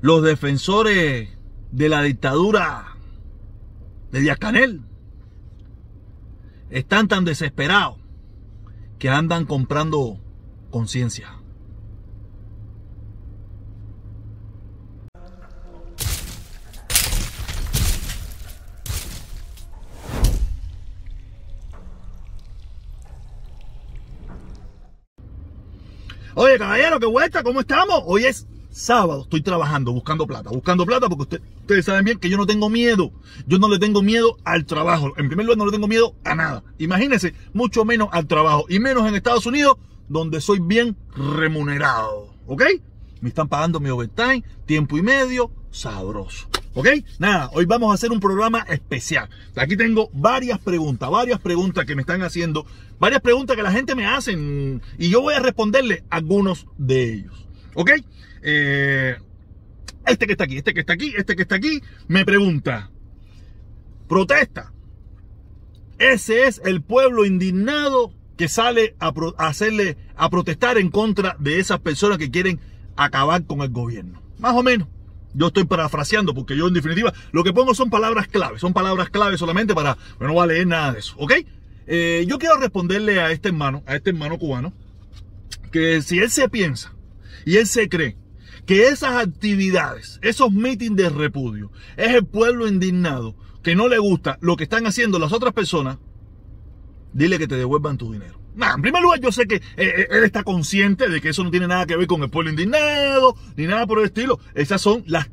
los defensores de la dictadura de Díaz Canel están tan desesperados que andan comprando conciencia. Oye, caballero, qué vuelta, ¿cómo estamos? Hoy es sábado, estoy trabajando, buscando plata, buscando plata porque ustedes saben bien que yo no tengo miedo. Yo no le tengo miedo al trabajo. En primer lugar, no le tengo miedo a nada. Imagínense, mucho menos al trabajo. Y menos en Estados Unidos, donde soy bien remunerado. ¿Ok? Me están pagando mi overtime, tiempo y medio, sabroso. ¿Ok? Nada, hoy vamos a hacer un programa especial. Aquí tengo varias preguntas, varias preguntas que me están haciendo, varias preguntas que la gente me hacen y yo voy a responderle algunos de ellos. ¿Ok? Eh, este que está aquí, este que está aquí, este que está aquí, me pregunta, protesta. Ese es el pueblo indignado que sale a, hacerle, a protestar en contra de esas personas que quieren acabar con el gobierno. Más o menos. Yo estoy parafraseando porque yo en definitiva lo que pongo son palabras clave, son palabras clave solamente para, no voy a leer nada de eso, ¿ok? Eh, yo quiero responderle a este hermano, a este hermano cubano, que si él se piensa y él se cree que esas actividades, esos mítines de repudio, es el pueblo indignado que no le gusta lo que están haciendo las otras personas, dile que te devuelvan tu dinero. En primer lugar, yo sé que eh, eh, él está consciente de que eso no tiene nada que ver con el pueblo indignado, ni nada por el estilo. Esas son las,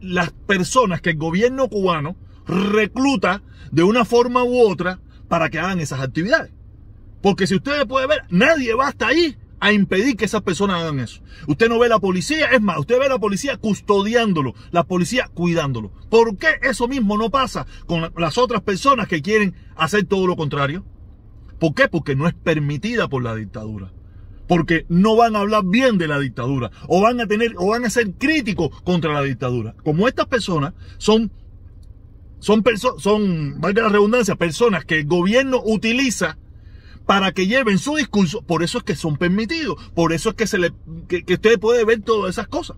las personas que el gobierno cubano recluta de una forma u otra para que hagan esas actividades. Porque si ustedes pueden ver, nadie va hasta ahí a impedir que esas personas hagan eso. Usted no ve la policía, es más, usted ve la policía custodiándolo, la policía cuidándolo. ¿Por qué eso mismo no pasa con las otras personas que quieren hacer todo lo contrario? ¿Por qué? Porque no es permitida por la dictadura. Porque no van a hablar bien de la dictadura. O van a tener, o van a ser críticos contra la dictadura. Como estas personas son, son personas, son, valga la redundancia, personas que el gobierno utiliza para que lleven su discurso. Por eso es que son permitidos. Por eso es que se usted puede ver todas esas cosas.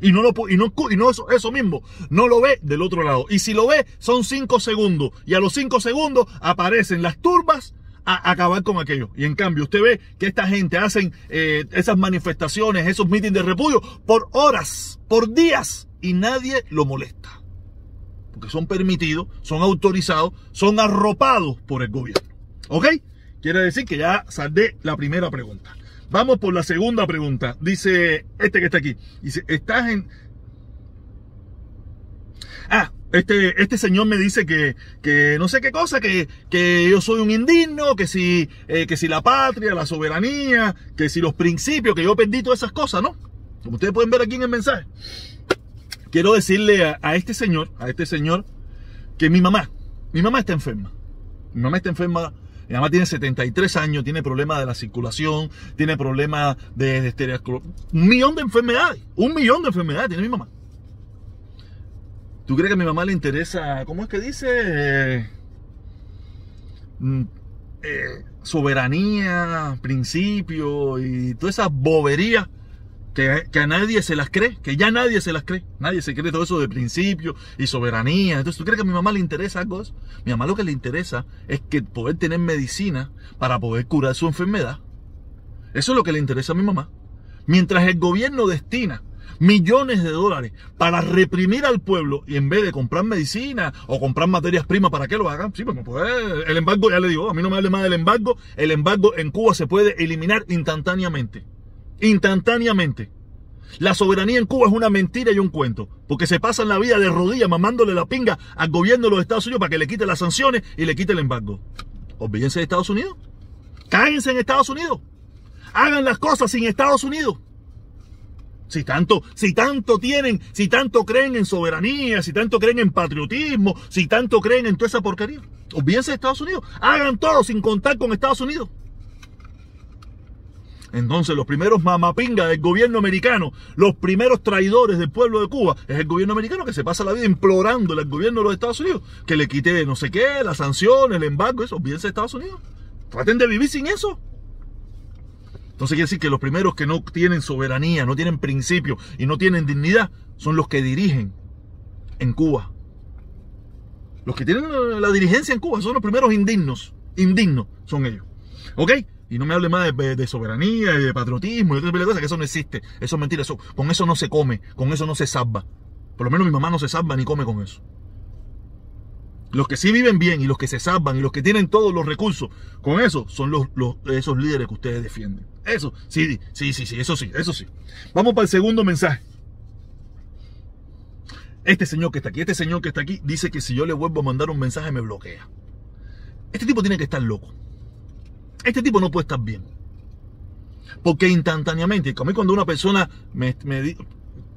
Y no, lo, y no, y no eso, eso, mismo, no lo ve del otro lado. Y si lo ve, son cinco segundos. Y a los cinco segundos aparecen las turbas a acabar con aquello. Y en cambio, usted ve que esta gente hacen eh, esas manifestaciones, esos mítines de repudio por horas, por días, y nadie lo molesta. Porque son permitidos, son autorizados, son arropados por el gobierno. ¿Ok? Quiere decir que ya saldé la primera pregunta. Vamos por la segunda pregunta. Dice este que está aquí. Dice, estás en... Ah, este, este señor me dice que, que no sé qué cosa, que, que yo soy un indigno, que si, eh, que si la patria, la soberanía, que si los principios, que yo perdí todas esas cosas, ¿no? Como ustedes pueden ver aquí en el mensaje. Quiero decirle a, a este señor, a este señor, que mi mamá, mi mamá está enferma. Mi mamá está enferma mamá tiene 73 años, tiene problemas de la circulación, tiene problemas de, de Un millón de enfermedades. Un millón de enfermedades tiene mi mamá. ¿Tú crees que a mi mamá le interesa, cómo es que dice? Eh, mm, eh, soberanía, principio y todas esas boberías que, a nadie se las cree, que ya nadie se las cree. Nadie se cree todo eso de principio y soberanía. Entonces, ¿tú crees que a mi mamá le interesa algo eso? Mi mamá lo que le interesa es que poder tener medicina para poder curar su enfermedad. Eso es lo que le interesa a mi mamá. Mientras el gobierno destina millones de dólares para reprimir al pueblo y en vez de comprar medicina o comprar materias primas para que lo hagan, sí, pues el embargo, ya le digo, a mí no me hable más del embargo, el embargo en Cuba se puede eliminar instantáneamente instantáneamente. La soberanía en Cuba es una mentira y un cuento, porque se pasan la vida de rodillas mamándole la pinga al gobierno de los Estados Unidos para que le quite las sanciones y le quite el embargo. Olvídense de Estados Unidos. Cállense en Estados Unidos. Hagan las cosas sin Estados Unidos. Si tanto, si tanto tienen, si tanto creen en soberanía, si tanto creen en patriotismo, si tanto creen en toda esa porquería. Olvídense de Estados Unidos. Hagan todo sin contar con Estados Unidos. Entonces, los primeros mamapingas del gobierno americano, los primeros traidores del pueblo de Cuba, es el gobierno americano que se pasa la vida implorándole al gobierno de los Estados Unidos que le quite no sé qué, las sanciones, el embargo, eso. Olvídense de Estados Unidos. Traten de vivir sin eso. Entonces quiere decir que los primeros que no tienen soberanía, no tienen principio y no tienen dignidad son los que dirigen en Cuba. Los que tienen la dirigencia en Cuba son los primeros indignos. Indignos son ellos. ¿Ok? Y no me hable más de, soberanía y de patriotismo y otras cosas, que eso no existe. Eso es mentira. Eso, con eso no se come, con eso no se salva. Por lo menos mi mamá no se salva ni come con eso. Los que sí viven bien y los que se salvan y los que tienen todos los recursos, con eso son esos líderes que ustedes defienden. Eso, sí, sí, sí, sí, eso sí, eso sí. Vamos para el segundo mensaje. Este señor que está aquí, este señor que está aquí, dice que si yo le vuelvo a mandar un mensaje me bloquea. Este tipo tiene que estar loco. Este tipo no puede estar bien. Porque instantáneamente, como cuando una persona me, me,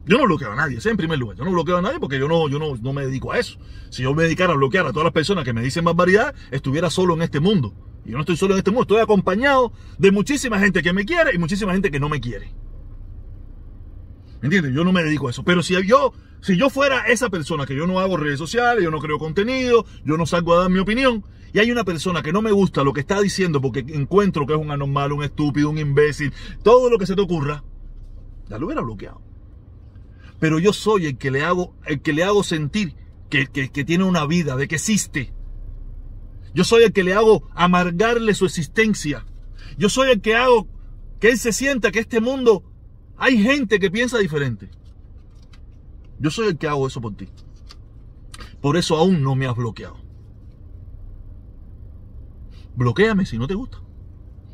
yo no bloqueo a nadie, ese en primer lugar. Yo no bloqueo a nadie porque yo no, yo no, no me dedico a eso. Si yo me dedicara a bloquear a todas las personas que me dicen más variedad, estuviera solo en este mundo. Y yo no estoy solo en este mundo, estoy acompañado de muchísima gente que me quiere y muchísima gente que no me quiere. ¿Me entiendes? Yo no me dedico a eso. Pero si yo, si yo fuera esa persona que yo no hago redes sociales, yo no creo contenido, yo no salgo a dar mi opinión, y hay una persona que no me gusta lo que está diciendo porque encuentro que es un anormal, un estúpido, un imbécil, todo lo que se te ocurra, ya lo hubiera bloqueado pero yo soy el que le hago, el que le hago sentir que, que tiene una vida, de que existe. Yo soy el que le hago amargarle su existencia. Yo soy el que hago que él se sienta que este mundo hay gente que piensa diferente. Yo soy el que hago eso por ti. Por eso aún no me has bloqueado. Bloquéame si no te gusta.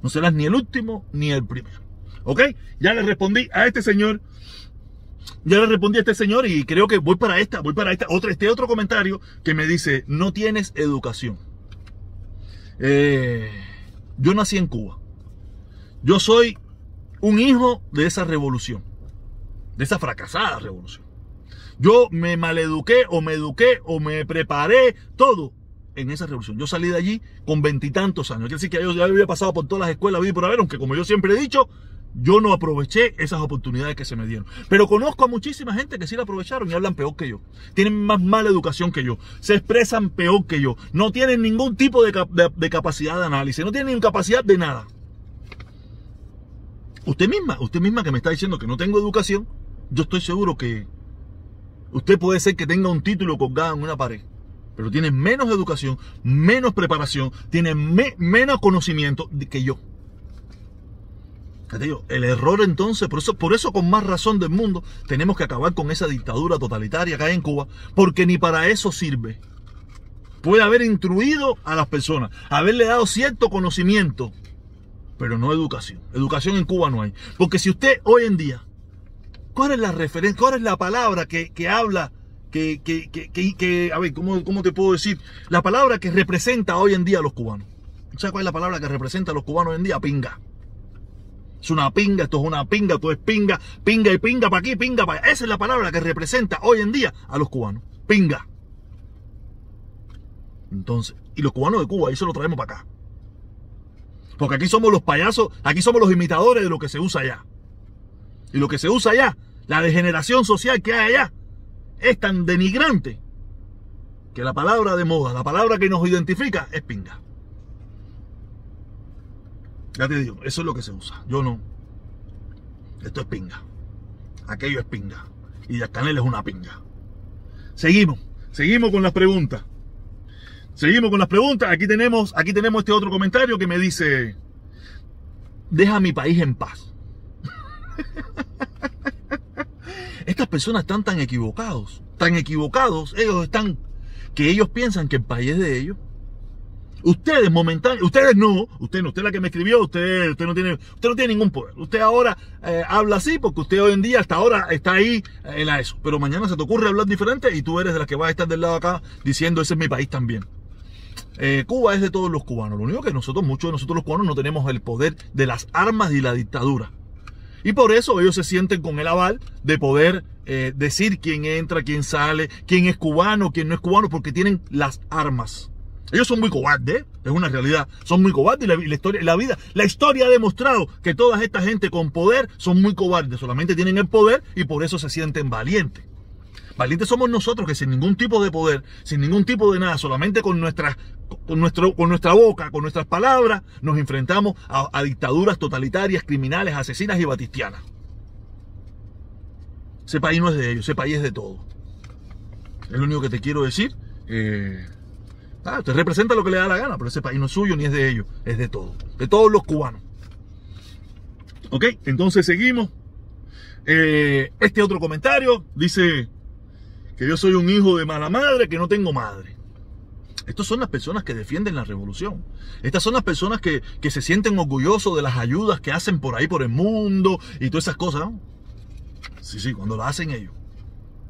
No serás ni el último ni el primero. ¿Ok? Ya le respondí a este señor ya le respondí a este señor y creo que voy para esta, voy para esta, otra, este otro comentario que me dice, no tienes educación. Eh, yo nací en Cuba. Yo soy un hijo de esa revolución, de esa fracasada revolución. Yo me maleduqué o me eduqué o me preparé, todo en esa revolución. Yo salí de allí con veintitantos años. Quiere decir que yo ya había pasado por todas las escuelas, vi por haber, aunque como yo siempre he dicho, yo no aproveché esas oportunidades que se me dieron. Pero conozco a muchísima gente que sí la aprovecharon y hablan peor que yo. Tienen más mala educación que yo. Se expresan peor que yo. No tienen ningún tipo de, capacidad de análisis. No tienen capacidad de nada. Usted misma, usted misma que me está diciendo que no tengo educación, yo estoy seguro que usted puede ser que tenga un título colgado en una pared. Pero tiene menos educación, menos preparación, tiene menos conocimiento que yo el error entonces, por eso, por eso con más razón del mundo, tenemos que acabar con esa dictadura totalitaria que hay en Cuba, porque ni para eso sirve. Puede haber instruido a las personas, haberle dado cierto conocimiento, pero no educación. Educación en Cuba no hay. Porque si usted hoy en día, ¿cuál es la referencia, cuál es la palabra que, habla, que, que, que, a ver, ¿cómo, ¿cómo te puedo decir? La palabra que representa hoy en día a los cubanos. ¿Sabes cuál es la palabra que representa a los cubanos hoy en día? Pinga. Es una pinga, esto es una pinga, esto es pinga, pinga y pinga para aquí, pinga para allá. Esa es la palabra que representa hoy en día a los cubanos. Pinga. Entonces, y los cubanos de Cuba, eso lo traemos para acá. Porque aquí somos los payasos, aquí somos los imitadores de lo que se usa allá. Y lo que se usa allá, la degeneración social que hay allá, es tan denigrante que la palabra de moda, la palabra que nos identifica es pinga. Ya te digo, eso es lo que se usa. Yo no. Esto es pinga. Aquello es pinga. Y Canel es una pinga. Seguimos. Seguimos con las preguntas. Seguimos con las preguntas. Aquí tenemos, aquí tenemos este otro comentario que me dice: Deja mi país en paz. Estas personas están tan equivocados, tan equivocados, ellos están, que ellos piensan que el país es de ellos Ustedes momentáneamente, ustedes no, usted no, usted es la que me escribió, usted, usted no tiene, usted no tiene ningún poder. Usted ahora eh, habla así porque usted hoy en día hasta ahora está ahí en la eso. Pero mañana se te ocurre hablar diferente y tú eres de las que vas a estar del lado acá diciendo ese es mi país también. Eh, Cuba es de todos los cubanos. Lo único que nosotros, muchos de nosotros los cubanos, no tenemos el poder de las armas y la dictadura. Y por eso ellos se sienten con el aval de poder eh, decir quién entra, quién sale, quién es cubano, quién no es cubano, porque tienen las armas. Ellos son muy cobardes, es una realidad. Son muy cobardes y la, historia, la vida, la historia ha demostrado que toda esta gente con poder son muy cobardes. Solamente tienen el poder y por eso se sienten valientes. Valientes somos nosotros que sin ningún tipo de poder, sin ningún tipo de nada, solamente con nuestra, con nuestro, con nuestra boca, con nuestras palabras, nos enfrentamos a dictaduras totalitarias, criminales, asesinas y batistianas. Ese país no es de ellos, ese país es de todo. Es lo único que te quiero decir. Eh, ah, te representa lo que le da la gana, pero ese país no es suyo ni es de ellos, es de todos, de todos los cubanos. Ok, entonces seguimos. Eh, este otro comentario dice que yo soy un hijo de mala madre, que no tengo madre. Estas son las personas que defienden la revolución. Estas son las personas que, que se sienten orgullosos de las ayudas que hacen por ahí por el mundo y todas esas cosas. ¿no? Sí, sí, cuando lo hacen ellos.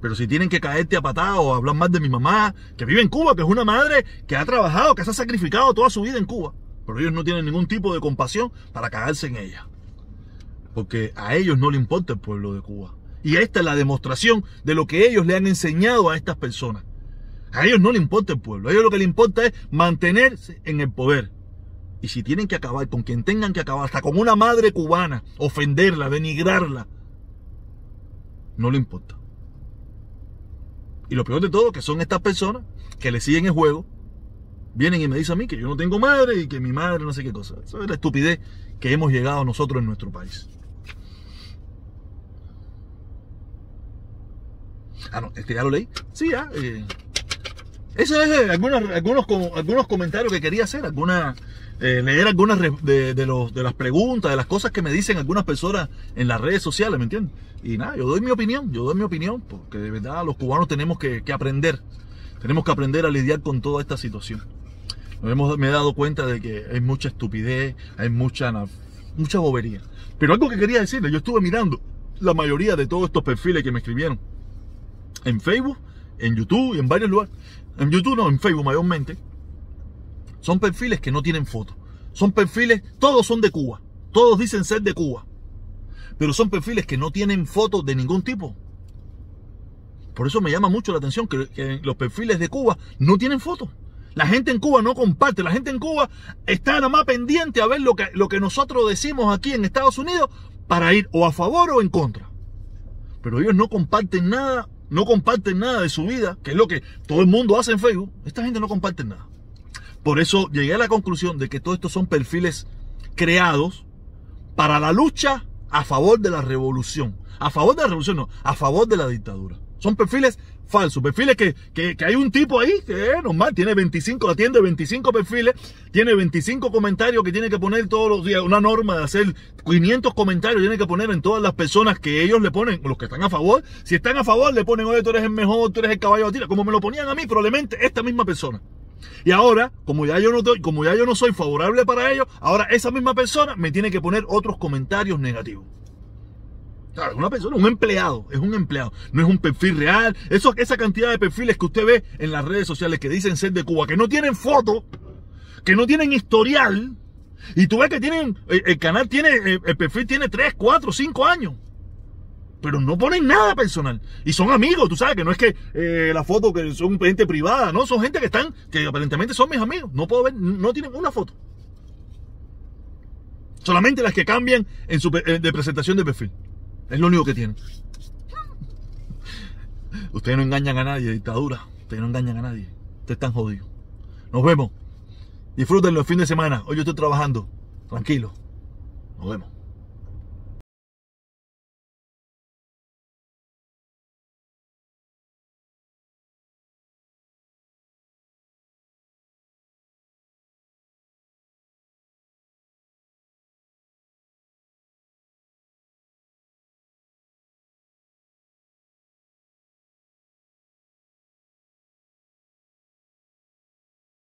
Pero si tienen que caerte a patada o hablar más de mi mamá, que vive en Cuba, que es una madre que ha trabajado, que se ha sacrificado toda su vida en Cuba. Pero ellos no tienen ningún tipo de compasión para cagarse en ella. Porque a ellos no le importa el pueblo de Cuba. Y esta es la demostración de lo que ellos le han enseñado a estas personas. A ellos no le importa el pueblo. A ellos lo que les importa es mantenerse en el poder. Y si tienen que acabar con quien tengan que acabar, hasta con una madre cubana, ofenderla, denigrarla, no le importa. Y lo peor de todo, que son estas personas que le siguen el juego, vienen y me dicen a mí que yo no tengo madre y que mi madre no sé qué cosa. Eso es la estupidez que hemos llegado nosotros en nuestro país. Ah, no, este ya lo leí. Sí, ya. Eh. Eso es eh, algunos, algunos, algunos comentarios que quería hacer, alguna, eh, leer algunas de, los, las preguntas, de las cosas que me dicen algunas personas en las redes sociales, ¿me entiendes? Y nada, yo doy mi opinión, yo doy mi opinión, porque de verdad los cubanos tenemos que, que aprender, tenemos que aprender a lidiar con toda esta situación. Hemos, me he dado cuenta de que hay mucha estupidez, hay mucha, mucha bobería. Pero algo que quería decirle, yo estuve mirando la mayoría de todos estos perfiles que me escribieron en Facebook, en YouTube y en varios lugares. En YouTube no, en Facebook mayormente. Son perfiles que no tienen foto. Son perfiles, todos son de Cuba. Todos dicen ser de Cuba. Pero son perfiles que no tienen fotos de ningún tipo. Por eso me llama mucho la atención que, los perfiles de Cuba no tienen fotos. La gente en Cuba no comparte. La gente en Cuba está nada más pendiente a ver lo que, lo que nosotros decimos aquí en Estados Unidos para ir o a favor o en contra. Pero ellos no comparten nada, no comparten nada de su vida, que es lo que todo el mundo hace en Facebook. Esta gente no comparte nada. Por eso llegué a la conclusión de que todos estos son perfiles creados para la lucha a favor de la revolución. A favor de la revolución, no, a favor de la dictadura. Son perfiles falsos, perfiles que, que, que hay un tipo ahí que es normal, tiene 25, atiende 25 perfiles, tiene 25 comentarios que tiene que poner todos los días, una norma de hacer 500 comentarios, tiene que poner en todas las personas que ellos le ponen, los que están a favor, si están a favor le ponen, oye, tú eres el mejor, tú eres el caballo de tira, como me lo ponían a mí, probablemente esta misma persona. Y ahora, como ya yo no como ya yo no soy favorable para ello, ahora esa misma persona me tiene que poner otros comentarios negativos. Claro, es una persona, un empleado, es un empleado, no es un perfil real. Eso, esa cantidad de perfiles que usted ve en las redes sociales que dicen ser de Cuba, que no tienen foto, que no tienen historial, y tú ves que tienen, el, el canal tiene, el perfil tiene 3, 4, 5 años pero no ponen nada personal. Y son amigos, tú sabes que no es que eh, la foto que son gente privada, no, son gente que están, que aparentemente son mis amigos. No puedo ver, no tienen una foto. Solamente las que cambian en su eh, de presentación de perfil. Es lo único que tienen. Ustedes no engañan a nadie, dictadura. Ustedes no engañan a nadie. Ustedes están jodidos. Nos vemos. Disfrútenlo el fin de semana. Hoy yo estoy trabajando. Tranquilo. Nos vemos.